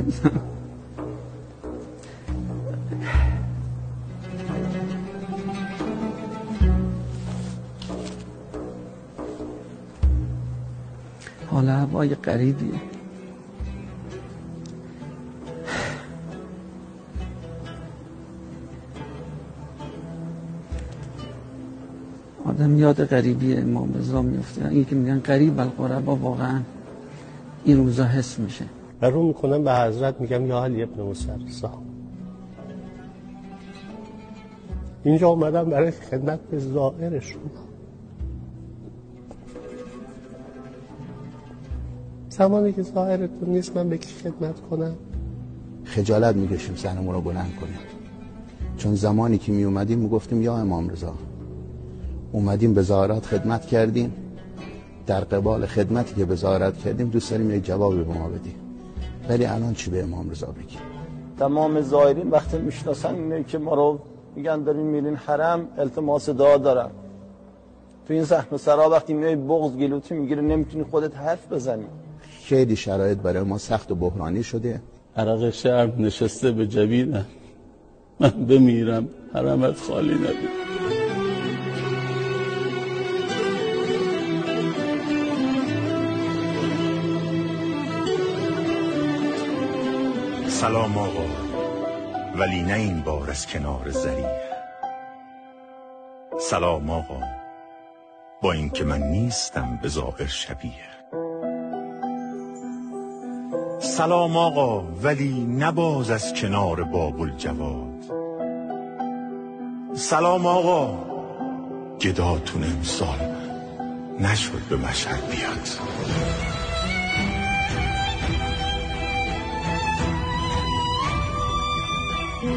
حال هوای قریبیه آدم یاد غریبی امام رضا میفته این که میگن قریب القربا واقعا این روزا حس میشه. و رو می‌کنم به حضرت میگم یا علی ابن موسی اینجا اومدم برای خدمت به زائرشون زمانی که ظاهرتون نیست من به کی خدمت کنم؟ خجالت می‌کشیم سنمون رو بلند کنیم. چون زمانی که می اومدیم می‌گفتیم یا امام رضا. اومدیم به زارت خدمت کردیم. در قبال خدمتی که به زارت کردیم دوست داریم یک جوابی به ما بدیم. ولی الان چی به امام رضا بگیم تمام زائرین وقتی می‌شناسن اینه که ما رو میگن دارین میرین حرم التماس دعا دارم تو این صحنه سرا وقتی میای بغض گلوتی می‌گیره نمی‌تونی خودت حرف بزنی. خیلی شرایط برای ما سخت و بحرانی شده. عرق شرم نشسته به جبینم. من بمیرم حرمت خالی نبید سلام آقا. ولی نه این بار از کنار زریح سلام آقا. با اینکه من نیستم به ظاهر شبیه. سلام آقا ولی نباز از کنار باب الجواد سلام آقا. گداتون امسال نشد به مشهد بیاد. خیلی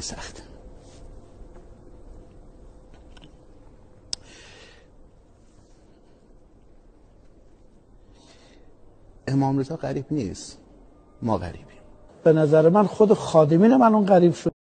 سخت. امام رضا غریب نیست. ما غریبیم. به نظر من خود خادمین من اون غریب شد.